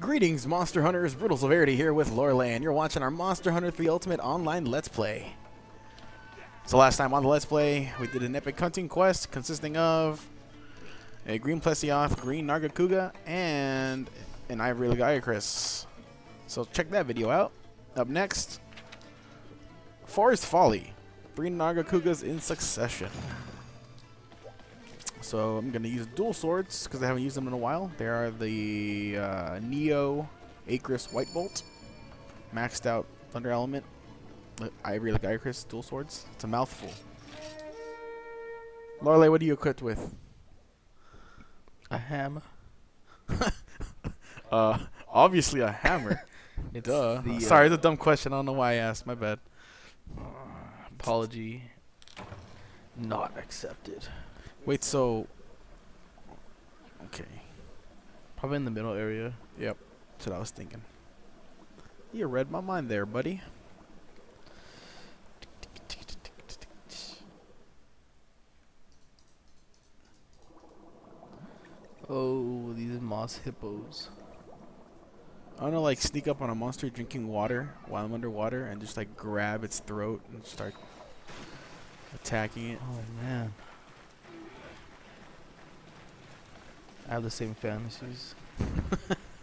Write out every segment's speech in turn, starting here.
Greetings, Monster Hunters. Brutal Severity here with Lorelei, and you're watching our Monster Hunter 3 Ultimate Online Let's Play. So last time on the Let's Play, we did an epic hunting quest consisting of a green Plesioth, green Nargacuga, and an Ivory Lagiacrus. So check that video out. Up next, Forest Folly. Three Nargacugas in succession. So I'm going to use dual swords because I haven't used them in a while. They are the uh, Neo Acrus White Bolt, maxed out Thunder Element, Ivory Lagiacrus dual swords. It's a mouthful. Lorelei, what are you equipped with? A hammer. Uh, obviously a hammer. It's Duh. the, uh, Sorry, it's a dumb question. I don't know why I asked. My bad. Apology. Not accepted. Wait, so... Okay. Probably in the middle area. Yep. That's what I was thinking. You read my mind there, buddy. Oh, these moss hippos. I want to like sneak up on a monster drinking water while I'm underwater and just like grab its throat and start attacking it. Oh man. I have the same fantasies.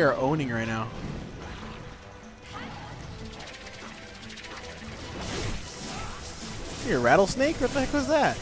We are owning right now. You a rattlesnake? What the heck was that?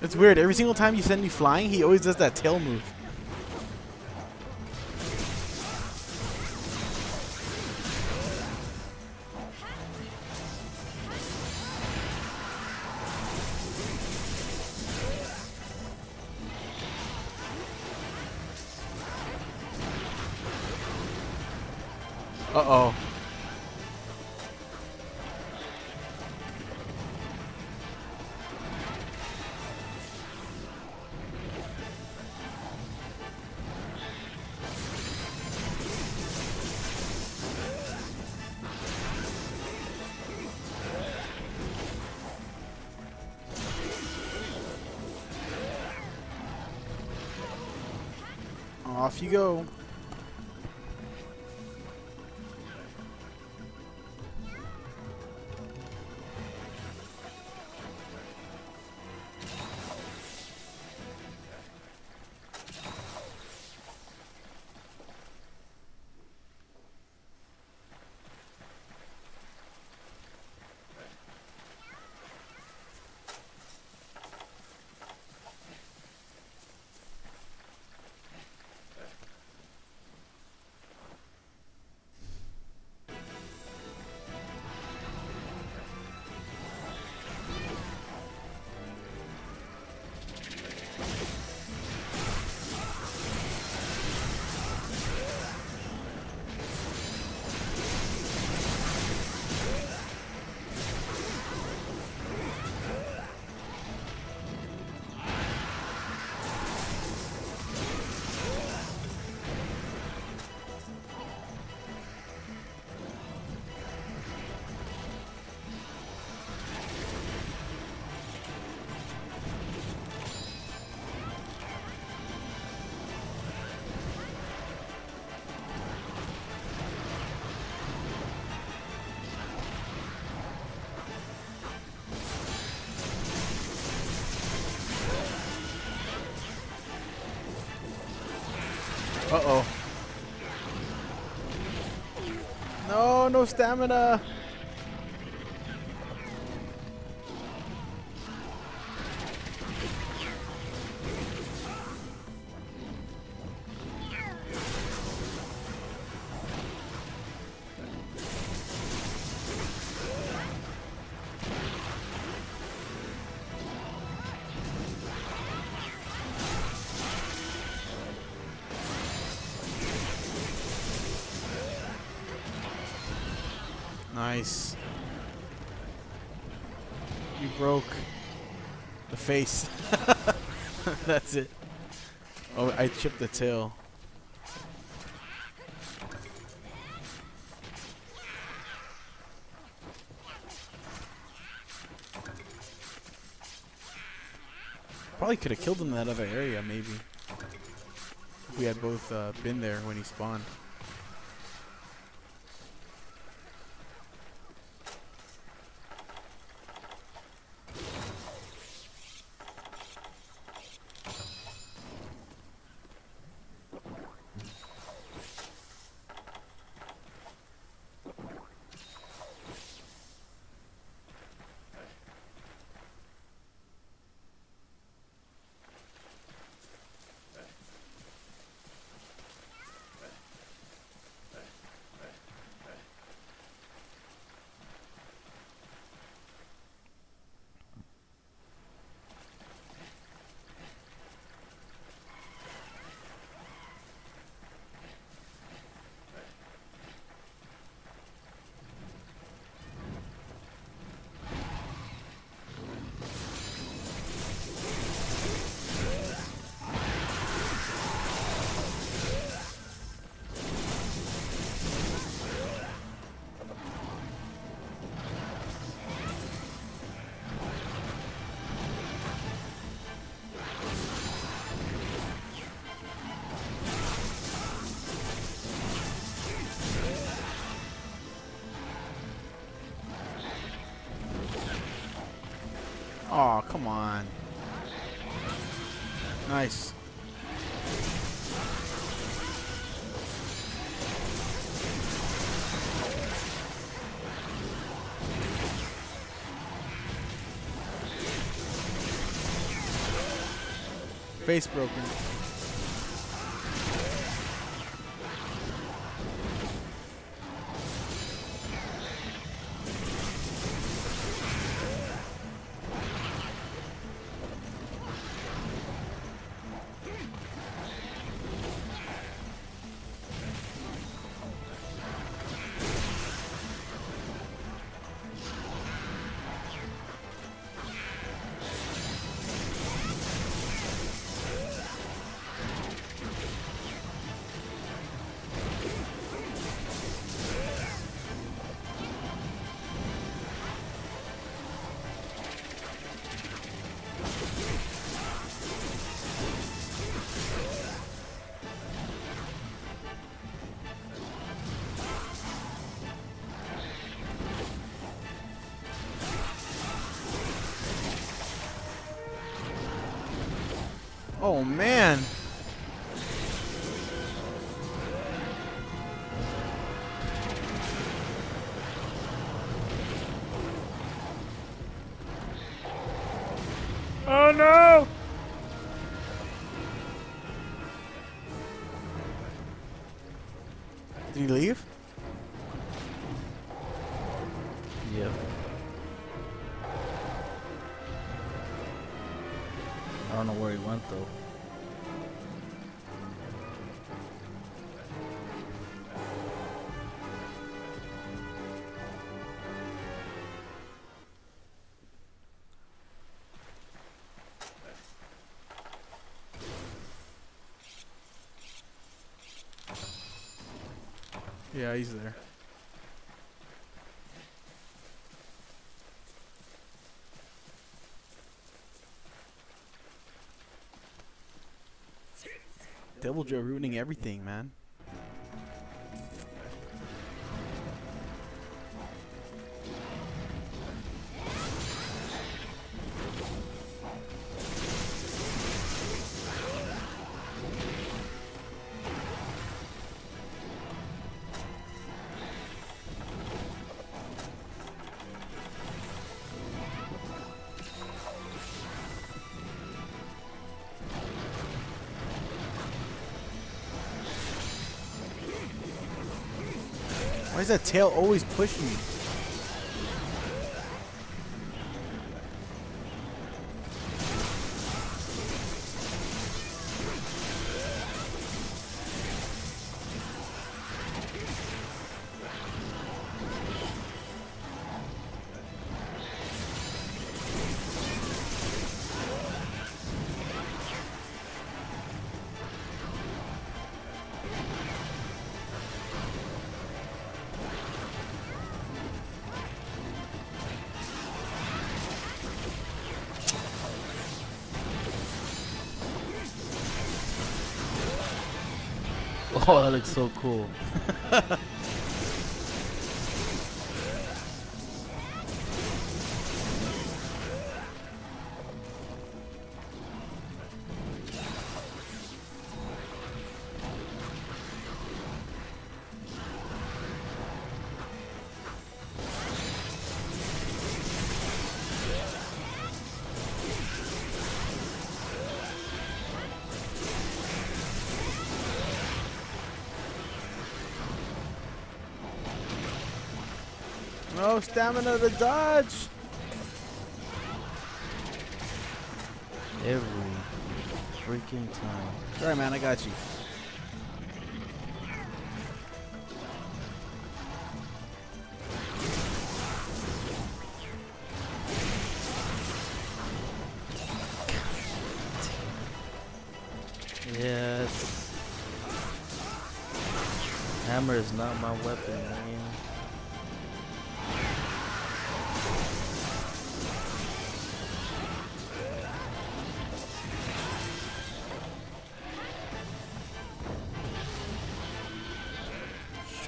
It's weird. Every single time you send me flying, he always does that tail move. Off you go. Uh-oh. No, no stamina. Face. That's it. Oh, I chipped the tail. Probably could have killed him in that other area, maybe. If we had both uh, been there when he spawned. Oh, come on. Nice. Face broken. Oh man. Oh no! Did he leave? Yeah, he's there. Deviljho ruining everything, man. Is that tail always pushing me? Oh, that looks so cool. No stamina to dodge. Every freaking time. Sorry, man. I got you. Yes. Hammer is not my weapon, man.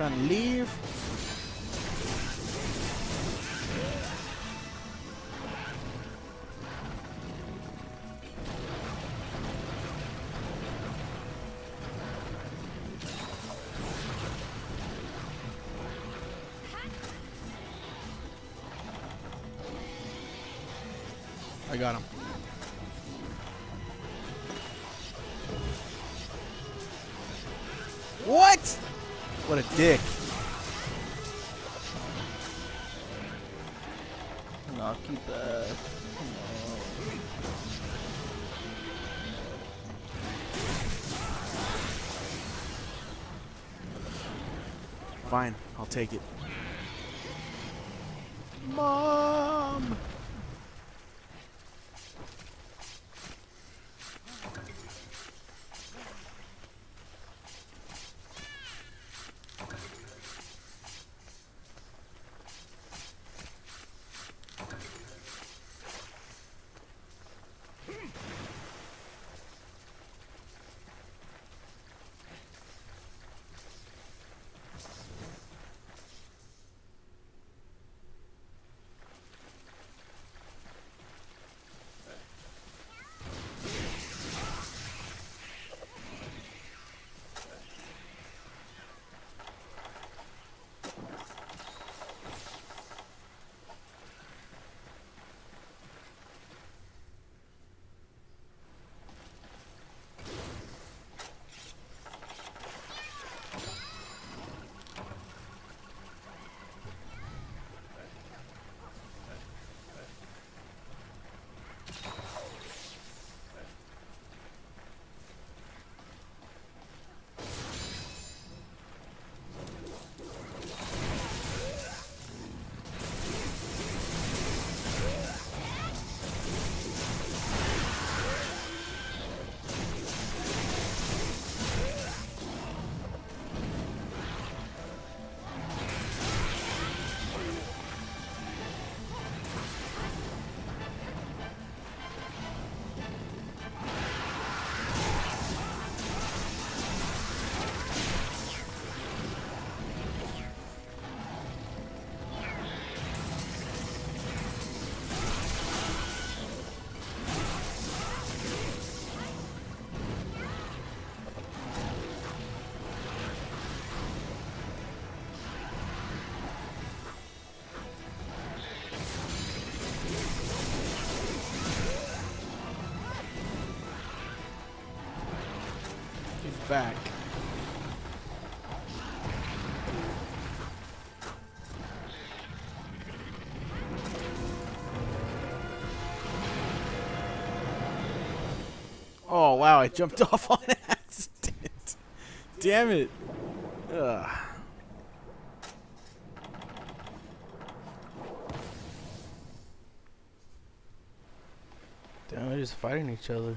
Trying to leave. I got him. What? What a dick. Knock you back. Fine, I'll take it. Mom! back. Oh, wow, I jumped off on accident. Damn it. Ugh. Damn, they're just fighting each other.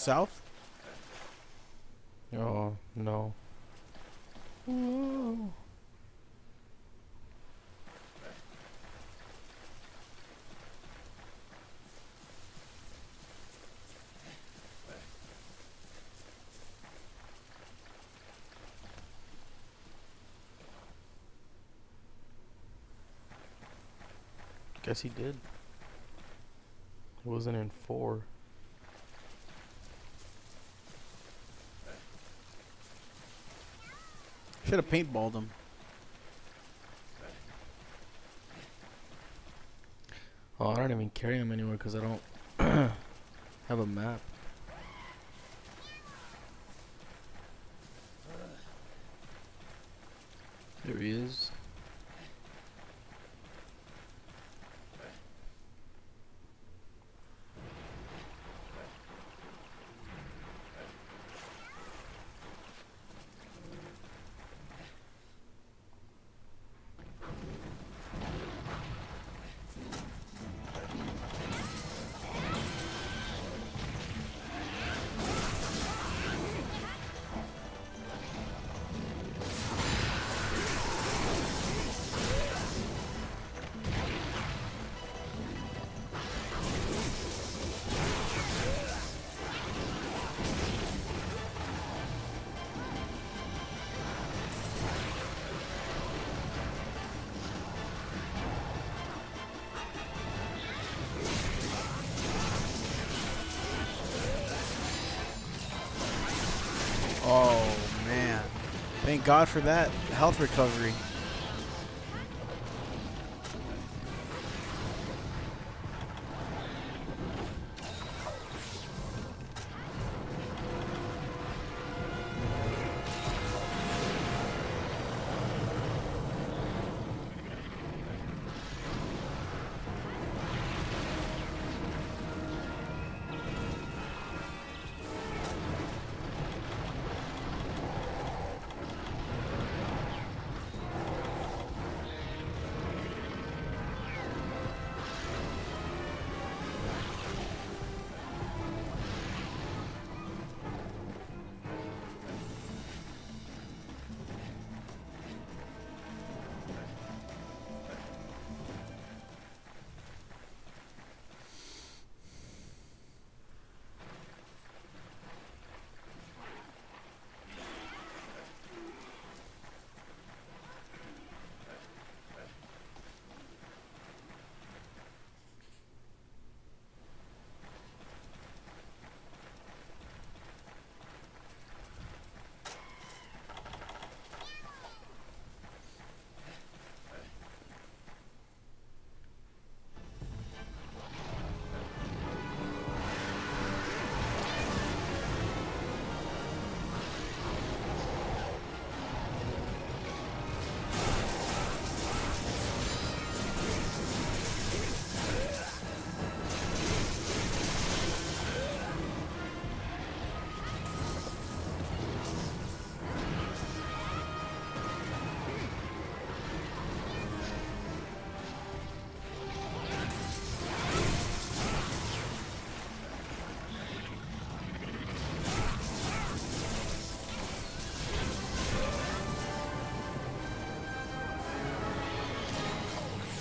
South? Oh, no. Guess he did. He wasn't in four. Should have paintballed him. Oh, I don't even carry him anywhere because I don't have a map. There he is. Thank God for that health recovery.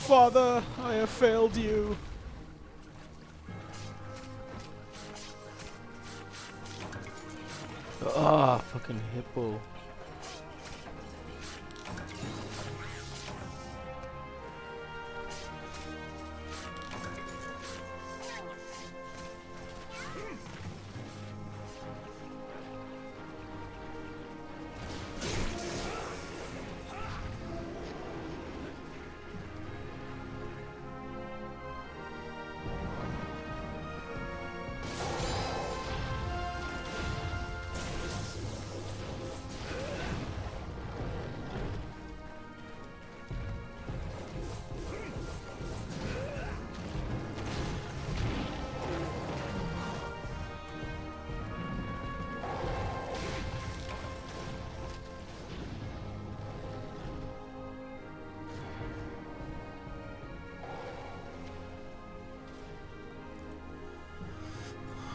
Father, I have failed you. Ah, fucking hippo.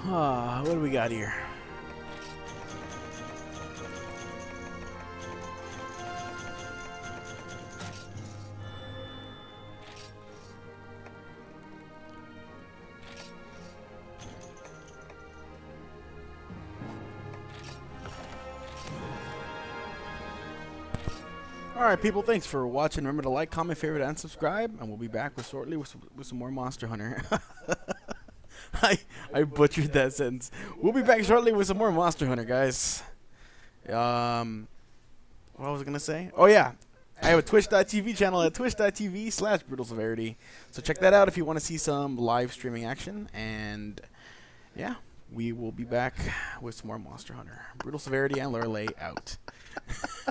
Ah, what do we got here? All right, people. Thanks for watching. Remember to like, comment, favorite, and subscribe. And we'll be back with shortly with some, with some more Monster Hunter. I butchered that sentence. We'll be back shortly with some more Monster Hunter, guys. Um, what was I gonna say? Oh yeah, I have a Twitch.tv channel at twitch.tv slash Brutal Severity. So check that out if you want to see some live streaming action. And yeah, we will be back with some more Monster Hunter. Brutal Severity and Lorelei out.